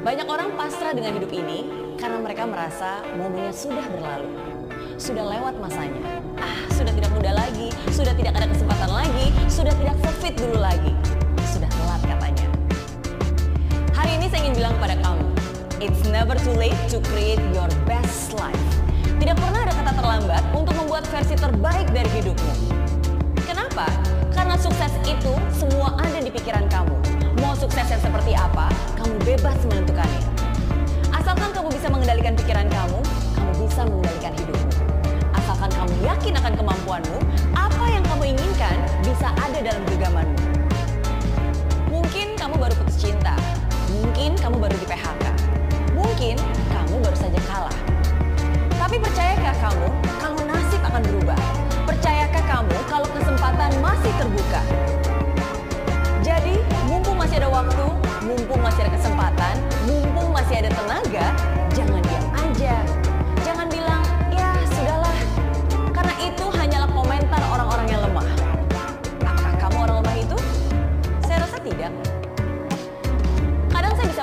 Banyak orang pasrah dengan hidup ini karena mereka merasa momennya sudah berlalu. Sudah lewat masanya. Ah, sudah tidak muda lagi, sudah tidak ada kesempatan lagi, sudah tidak sefit dulu lagi. Sudah telat katanya. Hari ini saya ingin bilang kepada kamu, it's never too late to create your best life. Tidak pernah ada kata terlambat untuk membuat versi terbaik dari hidupmu. Kenapa? Karena sukses itu semua sukses yang seperti apa, kamu bebas menentukannya. Asalkan kamu bisa mengendalikan pikiran kamu, kamu bisa mengendalikan hidupmu. Asalkan kamu yakin akan kemampuanmu,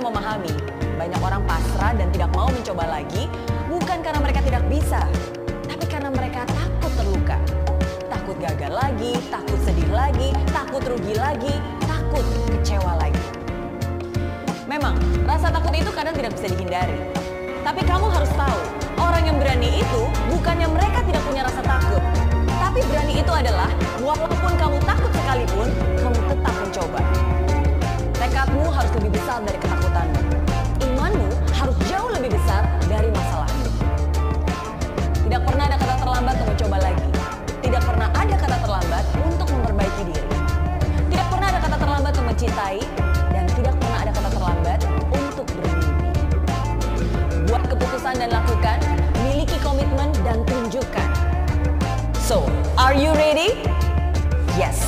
memahami, banyak orang pasrah dan tidak mau mencoba lagi, bukan karena mereka tidak bisa, tapi karena mereka takut terluka. Takut gagal lagi, takut sedih lagi, takut rugi lagi, takut kecewa lagi. Memang, rasa takut itu kadang tidak bisa dihindari. Tapi kamu harus tahu, orang yang berani itu bukannya lebih besar dari ketakutan. Imanmu harus jauh lebih besar dari masalahmu. Tidak pernah ada kata terlambat untuk mencoba lagi. Tidak pernah ada kata terlambat untuk memperbaiki diri. Tidak pernah ada kata terlambat untuk mencintai. Dan tidak pernah ada kata terlambat untuk bermimpi. Buat keputusan dan lakukan, miliki komitmen dan tunjukkan. So, are you ready? Yes.